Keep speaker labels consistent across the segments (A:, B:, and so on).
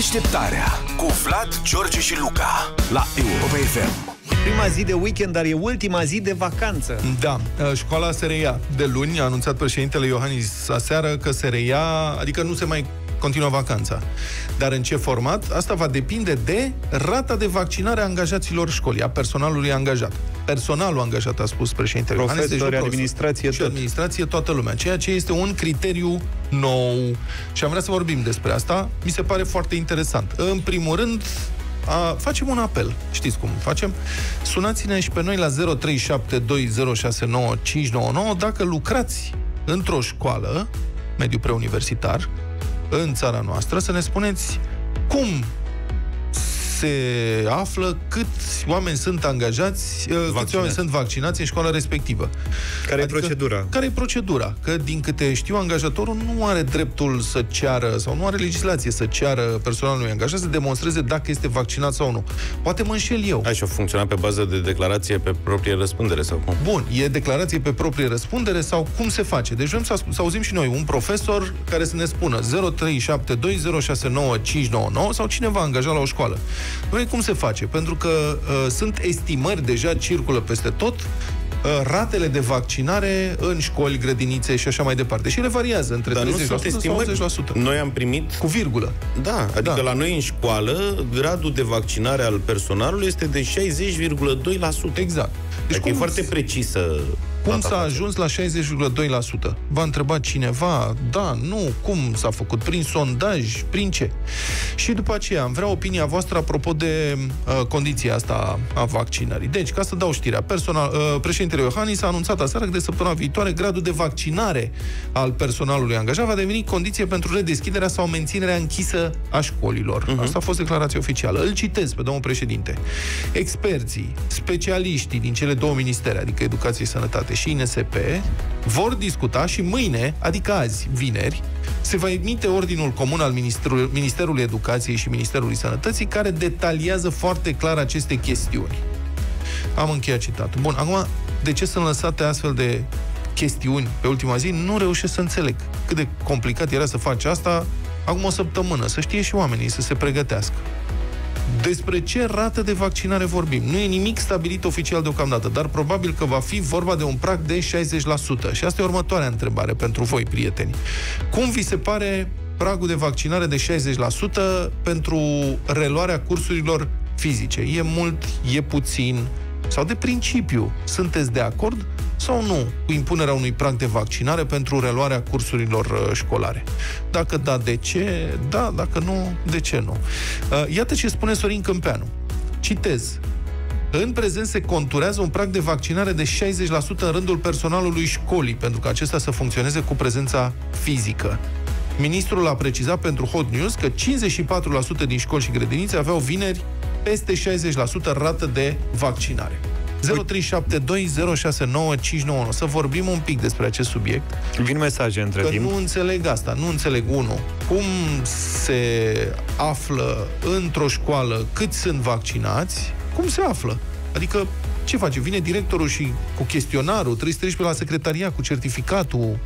A: Deșteptarea cu Vlad, George și Luca la Europa FM.
B: Prima zi de weekend, dar e ultima zi de vacanță.
C: Da, școala se reia de luni, a anunțat președintele Iohannis aseară că se reia, adică nu se mai continuă vacanța. Dar în ce format? Asta va depinde de rata de vaccinare a angajaților școlii, a personalului angajat. Personalul angajat, a spus președintele
B: Iohannis. Profesori, deci administrație,
C: și tot. administrație, toată lumea. Ceea ce este un criteriu nou. Și am vrea să vorbim despre asta. Mi se pare foarte interesant. În primul rând, a, facem un apel. Știți cum facem? Sunați-ne și pe noi la 0372069599 dacă lucrați într-o școală, mediu preuniversitar, în țara noastră, să ne spuneți cum se află câți oameni sunt angajați, Vaccinați. câți oameni sunt vaccinați în școala respectivă.
B: Care adică, e procedura?
C: Care e procedura? Că, din câte știu, angajatorul nu are dreptul să ceară, sau nu are legislație să ceară personalului angajat să demonstreze dacă este vaccinat sau nu. Poate mă înșel eu.
D: Așa funcționa pe bază de declarație pe proprie răspundere sau cum?
C: Bun, e declarație pe proprie răspundere sau cum se face? Deci vrem să, să auzim și noi un profesor care să ne spună 0372069599 sau cineva angajat la o școală. Noi cum se face? Pentru că uh, sunt estimări, deja circulă peste tot, uh, ratele de vaccinare în școli, grădinițe și așa mai departe. Și ele variază între Dar 30% sau 80%.
D: Noi am primit...
C: Cu virgulă.
D: Da, adică da. la noi în școală, gradul de vaccinare al personalului este de 60,2%.
C: Exact.
D: Deci adică e foarte precisă
C: cum s-a ajuns la 60,2%? V-a întrebat cineva? Da, nu, cum s-a făcut? Prin sondaj? Prin ce? Și după aceea am vrea opinia voastră apropo de uh, condiția asta a vaccinării. Deci, ca să dau știrea, personal, uh, președintele Iohannis a anunțat aseară că de săptămâna viitoare gradul de vaccinare al personalului angajat va deveni condiție pentru redeschiderea sau menținerea închisă a școlilor. Uh-huh. Asta a fost declarația oficială. Îl citez pe domnul președinte. Experții, specialiștii din cele două ministere, adică Educație și Sănătate, Sănătate și INSP vor discuta și mâine, adică azi, vineri, se va emite ordinul comun al Ministerului, Ministerului Educației și Ministerului Sănătății care detaliază foarte clar aceste chestiuni. Am încheiat citatul. Bun, acum, de ce sunt lăsate astfel de chestiuni pe ultima zi, nu reușesc să înțeleg cât de complicat era să faci asta acum o săptămână, să știe și oamenii, să se pregătească. Despre ce rată de vaccinare vorbim? Nu e nimic stabilit oficial deocamdată, dar probabil că va fi vorba de un prag de 60%. Și asta e următoarea întrebare pentru voi, prieteni. Cum vi se pare pragul de vaccinare de 60% pentru reluarea cursurilor fizice? E mult? E puțin? Sau de principiu, sunteți de acord sau nu cu impunerea unui prag de vaccinare pentru reluarea cursurilor uh, școlare? Dacă da, de ce? Da, dacă nu, de ce nu? Uh, iată ce spune Sorin Câmpeanu. Citez. În prezent se conturează un prag de vaccinare de 60% în rândul personalului școlii, pentru că acesta să funcționeze cu prezența fizică. Ministrul a precizat pentru Hot News că 54% din școli și grădinițe aveau vineri peste 60% rată de vaccinare. 0372069599 Să vorbim un pic despre acest subiect.
B: Vin mesaje între
C: că
B: timp.
C: nu înțeleg asta. Nu înțeleg, unu, cum se află într-o școală cât sunt vaccinați, cum se află? Adică, ce face? Vine directorul și cu chestionarul, trebuie să treci pe la secretaria cu certificatul,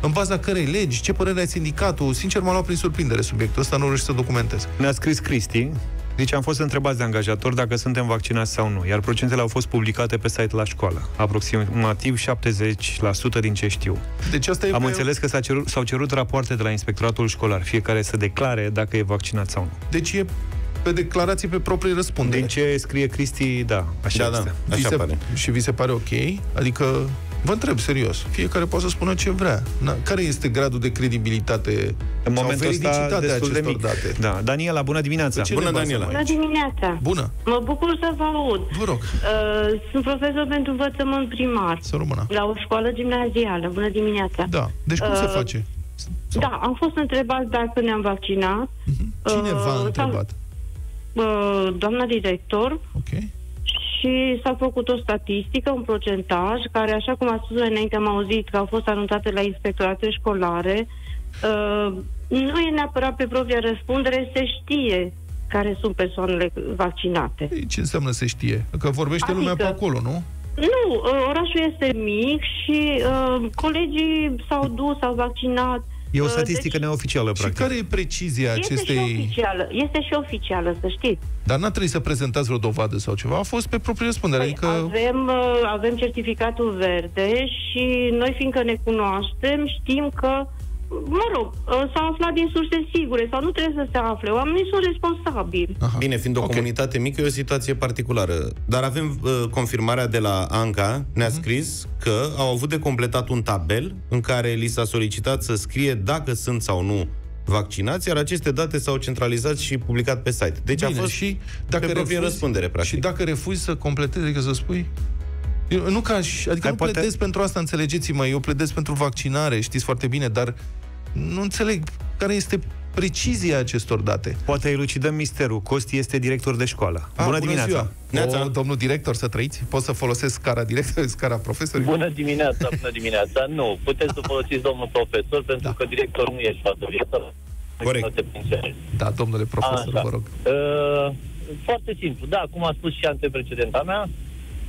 C: în baza cărei legi, ce părere ai sindicatul? Sincer, m-a luat prin surprindere subiectul ăsta, nu reușesc să documentez.
B: Ne-a scris Cristi, deci am fost întrebați de angajator dacă suntem vaccinați sau nu, iar procentele au fost publicate pe site la școală. Aproximativ 70% din ce știu.
C: Deci asta e
B: am pe... înțeles că s-a cerut, s-au cerut rapoarte de la inspectoratul școlar, fiecare să declare dacă e vaccinat sau nu.
C: Deci e pe declarații pe proprie răspundere.
B: Din ce scrie Cristi, da, așa da,
D: este. Da, așa
C: se,
D: pare.
C: Și vi se pare ok? Adică Vă întreb serios. Fiecare poate să spună ce vrea. Na, care este gradul de credibilitate
B: în momentul ăsta destul de mic.
C: date?
B: Da. Daniela, bună dimineața.
D: Bună, Daniela.
E: Bună dimineața.
C: Bună.
E: Mă bucur să vă aud.
C: Vă rog.
E: Uh, sunt profesor pentru învățământ primar.
C: Să rămână.
E: La o școală gimnazială. Bună dimineața.
C: Da. Deci cum uh, se face?
E: Sau? Da, am fost întrebat dacă ne-am vaccinat.
C: Uh-huh. Cine uh, v-a întrebat?
E: Uh, doamna director.
C: Ok
E: și s-a făcut o statistică, un procentaj, care, așa cum a spus înainte, am auzit că au fost anunțate la inspectorate școlare, uh, nu e neapărat pe propria răspundere, se știe care sunt persoanele vaccinate.
C: Ei, ce înseamnă se știe? Că vorbește adică, lumea pe acolo, nu?
E: Nu, uh, orașul este mic și uh, colegii s-au dus, s-au vaccinat,
B: E o
E: Uh,
B: statistică
E: deci,
B: neoficială,
C: Și
B: practic.
C: care e precizia
E: este și
C: acestei...
E: oficială, este și oficială, să știți.
C: Dar n-a trebuit să prezentați vreo dovadă sau ceva, a fost pe proprie răspundere,
E: Păi,
C: adică...
E: avem, uh, avem certificatul verde și noi, fiindcă ne cunoaștem, știm că, mă rog, uh, s-a aflat din surse sigure sau nu trebuie să se afle. Oamenii sunt responsabili.
C: Aha.
D: Bine, fiind o
C: Ok.
D: comunitate mică, e o situație particulară. Dar avem uh, confirmarea de la Anca, ne-a
C: Mhm.
D: scris că au avut de completat un tabel în care li s-a solicitat să scrie dacă sunt sau nu vaccinați, iar aceste date s-au centralizat și publicat pe site. Deci
C: Bine,
D: a fost
C: și
D: dacă pe proprie răspundere, practic.
C: Și dacă refuzi să completezi, adică să spui... Eu, nu ca, și- adică
B: Ai
C: nu
B: poate-
C: pledez pentru asta, înțelegeți-mă, eu pledez pentru vaccinare, știți foarte bine, dar nu înțeleg care este precizia acestor date.
B: Poate elucidăm misterul. Costi este director de școală.
C: Ah,
B: bună dimineața!
C: Ziua.
D: Neața.
C: O, domnul director, să trăiți? Pot să folosesc scara director, scara profesorilor?
F: Bună dimineața, bună dimineața. Nu, puteți să folosiți domnul profesor, pentru
C: Da.
F: că director nu ești toată viața.
D: Corect.
F: Nu te pensionezi.
C: Da, domnule profesor,
F: Așa.
C: vă rog.
F: Uh, foarte simplu, da, cum a spus și anteprecedenta mea,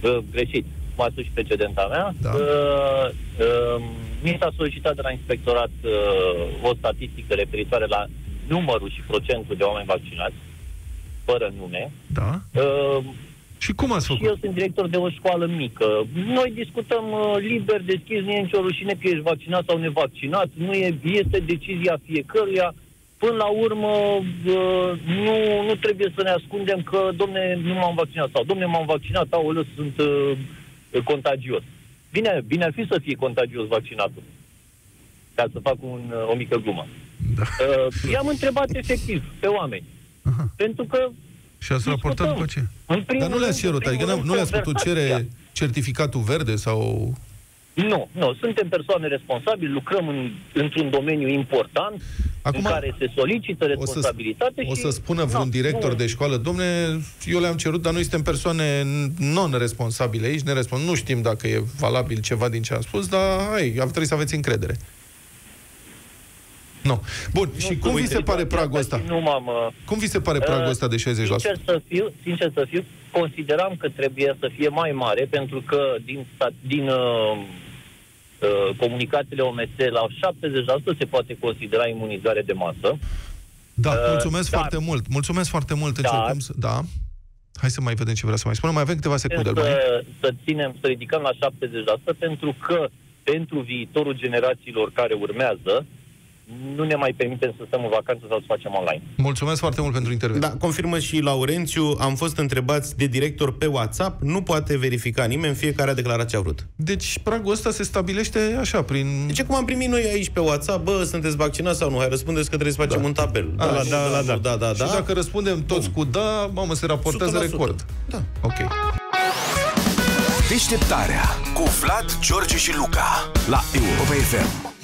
F: uh, greșit, cum a spus și precedenta mea,
C: Da.
F: uh, uh, mi s-a solicitat de la inspectorat uh, o statistică referitoare la numărul și procentul de oameni vaccinați, fără nume.
C: Da?
F: Uh,
C: Și cum ați
F: și
C: făcut?
F: eu sunt director de o școală mică. Noi discutăm uh, liber, deschis, nu e nicio rușine că ești vaccinat sau nevaccinat. Nu e, este decizia fiecăruia. Până la urmă, uh, nu, nu trebuie să ne ascundem că, domne, nu m-am vaccinat sau, domne, m-am vaccinat, aoleu, sunt uh, contagios. Bine, bine ar fi să fie contagios vaccinatul. Ca să fac un, uh, o mică glumă.
C: Da.
F: Uh, i-am întrebat efectiv pe oameni.
C: Aha.
F: Pentru că
C: Și ați raportat
F: discutăm.
C: după ce?
F: În primul
C: Dar nu le-ați
F: rând, în
C: cerut, adică
F: primul
C: nu
F: rând,
C: le-ați putut
F: conversația.
C: cere certificatul verde sau...
F: Nu, nu. Suntem persoane responsabile, lucrăm în, într-un domeniu important
C: Acum,
F: în care se solicită
C: o să,
F: responsabilitate
C: o
F: și...
C: să spună vreun
F: Nu,
C: director
F: nu.
C: de școală, domne, eu le-am cerut, dar noi suntem persoane non-responsabile aici, nerespons- nu știm dacă e valabil ceva din ce am spus, dar hai, trebuie să aveți încredere. Nu. Bun,
F: Nu
C: și
F: știu,
C: cum vi
F: uite,
C: se pare
F: situația
C: pragul
F: asta
C: ăsta?
F: și Nu m-am... uh,
C: Cum vi se pare pragul
F: Uh,
C: ăsta de 60%?
F: Sincer să fiu, sincer să fiu, consideram că trebuie să fie mai mare, pentru că din, sta- din uh, uh, comunicațiile OMS la 70% se poate considera imunizare de masă.
C: Da,
F: Uh,
C: mulțumesc
F: dar-
C: foarte mult. Mulțumesc foarte mult.
F: Dar-
C: Încercăm să... Da. Hai să mai vedem ce vrea să mai spună. Mai avem câteva secunde. Îl mai...
F: să, să ținem, să ridicăm la 70%, pentru că pentru viitorul generațiilor care urmează, nu ne mai permitem să stăm în vacanță sau să facem online.
C: Mulțumesc foarte mult pentru intervenție.
D: Da, confirmă și Laurențiu, am fost întrebați de director pe WhatsApp, nu poate verifica nimeni, fiecare a declarat ce a vrut.
C: Deci pragul ăsta se stabilește așa, prin...
D: Deci cum am primit noi aici pe WhatsApp, bă, sunteți vaccinați sau nu? Hai răspundeți că trebuie să facem
C: Da.
D: un tabel.
C: A,
D: da,
C: și-
D: da, da, da, da, da,
C: Și dacă răspundem toți cu da, mamă, se raportează
D: 100%.
C: record.
D: Da.
C: Ok.
A: Deșteptarea cu Vlad, George și Luca la Europa FM.